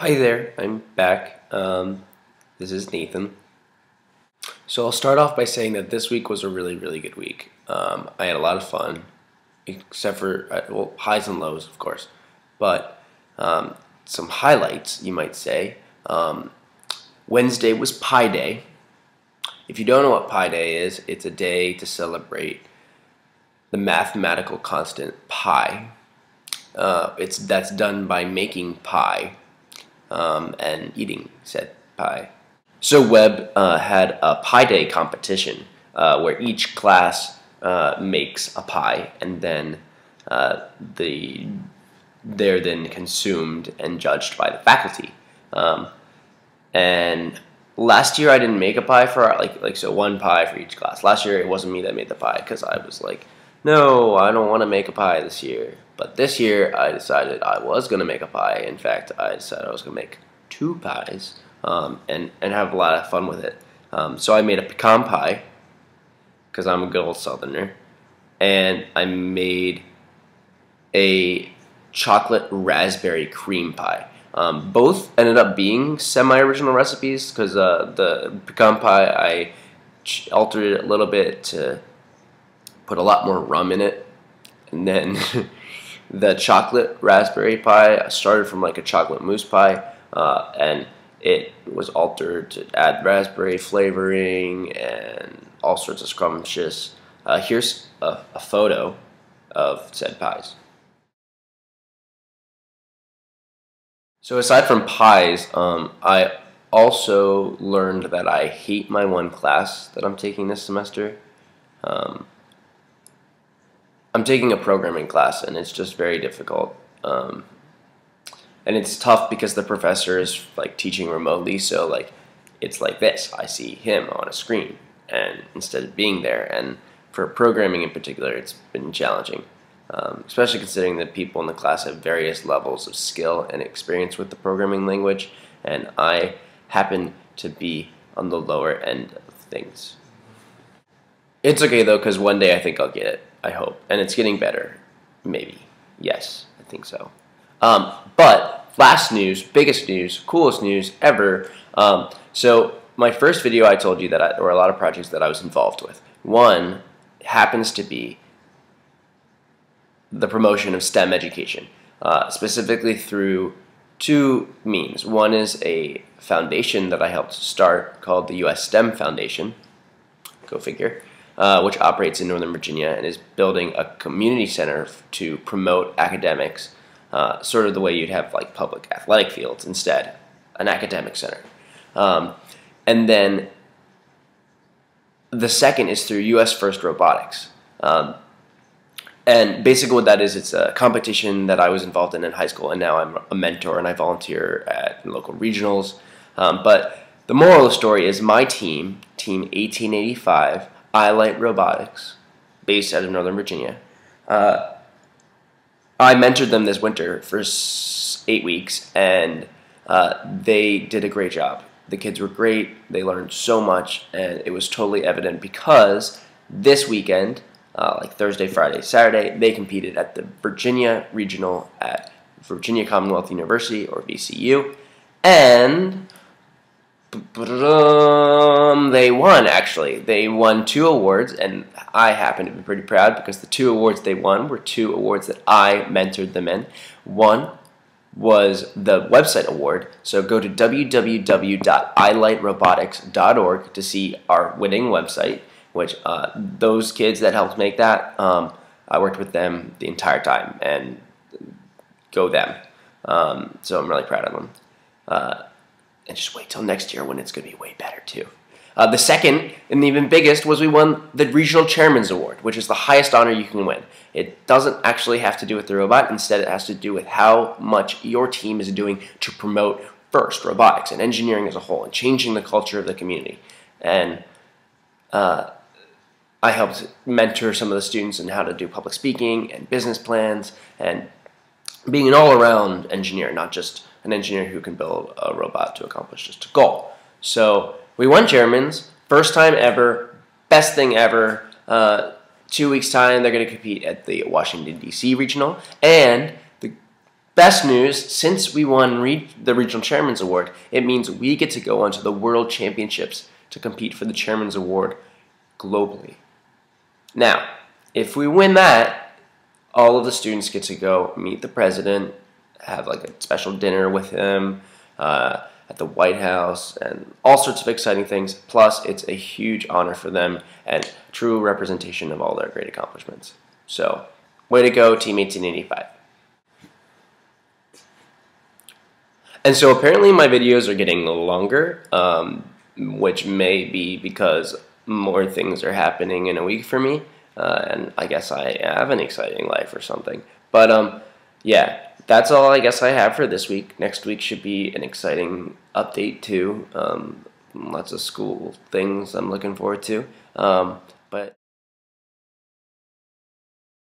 Hi there, I'm back. Um, this is Nathan. So I'll start off by saying that this week was a really, really good week. Um, I had a lot of fun, except for, uh, well, highs and lows, of course. But um, some highlights, you might say. Um, Wednesday was Pi Day. If you don't know what Pi Day is, it's a day to celebrate the mathematical constant pi. Uh, it's that's done by making pie um, and eating said pie. So Webb uh, had a pie Day competition uh, where each class uh, makes a pie and then uh, the they're then consumed and judged by the faculty. Um, and last year I didn't make a pie for like like so one pie for each class. Last year it wasn't me that made the pie because I was like, no, I don't want to make a pie this year. But this year, I decided I was going to make a pie. In fact, I decided I was going to make two pies um, and, and have a lot of fun with it. Um, so I made a pecan pie because I'm a good old southerner. And I made a chocolate raspberry cream pie. Um, both ended up being semi-original recipes because uh, the pecan pie I altered it a little bit to put a lot more rum in it, and then the chocolate raspberry pie started from like a chocolate mousse pie, uh, and it was altered to add raspberry flavoring and all sorts of scrumptious. Uh, here's a, a photo of said pies. So aside from pies, um, I also learned that I hate my one class that I'm taking this semester. Um, I'm taking a programming class and it's just very difficult. Um, and it's tough because the professor is like teaching remotely, so like it's like this. I see him on a screen and instead of being there and for programming in particular, it's been challenging. Um, especially considering that people in the class have various levels of skill and experience with the programming language, and I happen to be on the lower end of things. It's okay though, because one day I think I'll get it. I hope. And it's getting better. Maybe. Yes, I think so. Um, but last news, biggest news, coolest news ever. Um, so my first video I told you that I, there were a lot of projects that I was involved with. One happens to be the promotion of STEM education, uh, specifically through two means. One is a foundation that I helped start called the U.S. STEM Foundation. Go figure. Uh, which operates in Northern Virginia and is building a community center to promote academics, uh, sort of the way you'd have like public athletic fields instead, an academic center. Um, and then the second is through U.S. First Robotics. Um, and basically, what that is, it's a competition that I was involved in in high school, and now I'm a mentor and I volunteer at local regionals. Um, but the moral of the story is my team, Team 1885, ILITE Robotics, based out of Northern Virginia. Uh, I mentored them this winter for eight weeks, and uh, they did a great job. The kids were great. They learned so much, and it was totally evident because this weekend, uh, like Thursday, Friday, Saturday, they competed at the Virginia Regional at Virginia Commonwealth University, or VCU, and they won, actually. They won two awards, and I happen to be pretty proud because the two awards they won were two awards that I mentored them in. One was the website award, so go to www.iliterobotics.org to see our winning website, which uh, those kids that helped make that, um, I worked with them the entire time, and go them. Um, so I'm really proud of them. Uh, and just wait till next year when it's going to be way better too. Uh, the second, and even biggest, was we won the Regional Chairman's Award, which is the highest honor you can win. It doesn't actually have to do with the robot, instead, it has to do with how much your team is doing to promote first robotics and engineering as a whole and changing the culture of the community. And uh, I helped mentor some of the students in how to do public speaking and business plans and being an all around engineer, not just an engineer who can build a robot to accomplish just a goal. So we won Chairman's, first time ever, best thing ever. Uh, two weeks' time, they're going to compete at the Washington, D.C. regional. And the best news since we won re- the Regional Chairman's Award, it means we get to go on to the World Championships to compete for the Chairman's Award globally. Now, if we win that, all of the students get to go meet the president, have like a special dinner with him uh, at the White House, and all sorts of exciting things. Plus, it's a huge honor for them and true representation of all their great accomplishments. So, way to go, Team 1885. And so apparently my videos are getting longer, um, which may be because more things are happening in a week for me. Uh, and I guess I have an exciting life or something. But um, yeah, that's all I guess I have for this week. Next week should be an exciting update too. Um, lots of school things I'm looking forward to. Um,